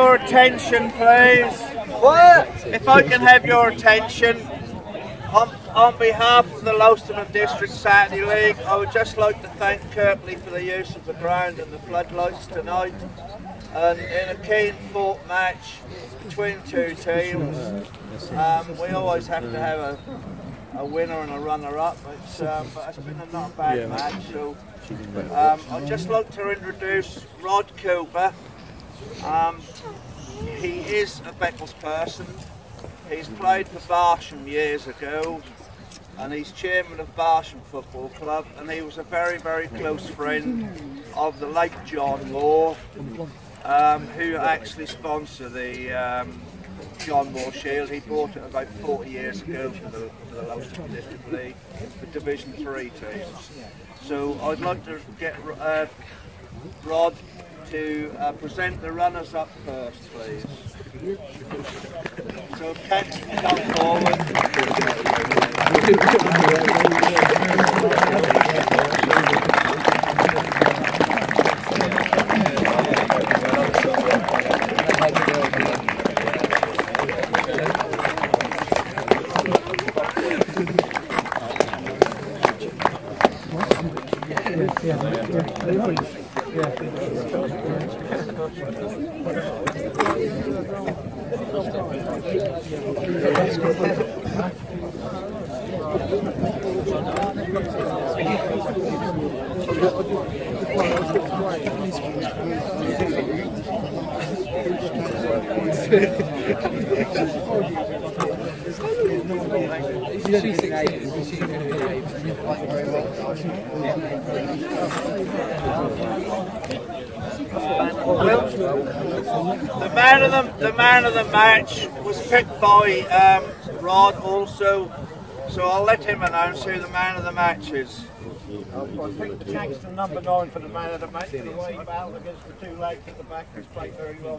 Your attention, please. What? If I can have your attention, on, on behalf of the Lowestoft District Saturday League, I would just like to thank Kirkley for the use of the ground and the floodlights tonight. And in a keen fought match between two teams, um, we always have to have a, a winner and a runner-up. It's, um, but it's been a not bad match. So um, I'd just like to introduce Rod Cooper. Um, he is a Beccles person. He's played for Barsham years ago and he's chairman of Barsham Football Club and he was a very, very close friend of the late John Moore um, who actually sponsored the um, John Moore Shield. He bought it about 40 years ago for the, for the League, the Division 3 teams. So I'd like to get uh, Rod to uh, present the runners up first, please. So, Ken, come forward. Yeah. The man of the the man of the match was picked by um, Rod also, so I'll let him announce who the man of the match is. I think the Changston number nine for the man of the match, the way he battled against the two legs at the back, has played very well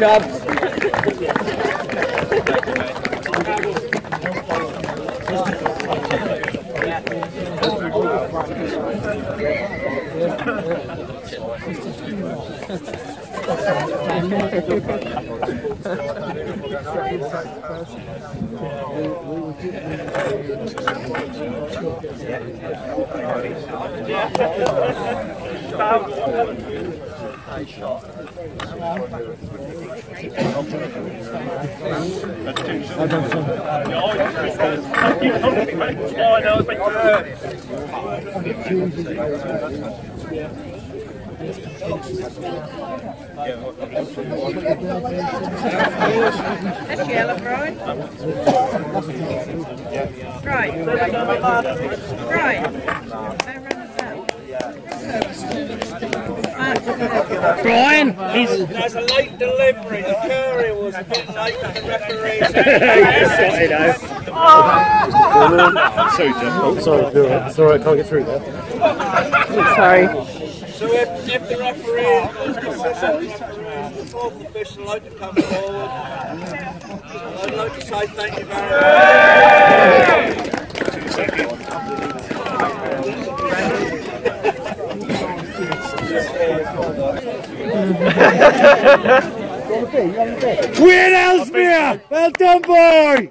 we can That's yellow, Brian. Right. Right. Brian, he's There's a late delivery. The courier was a bit late for the referee. sorry, no. Sorry, Jeff. Oh, sorry, no, it's alright, I can't get through there. Sorry. So if, if the referee is consistent, the fourth official like to come forward. I'd like to say thank you very much. Weird Ellesmere! Well done, boy!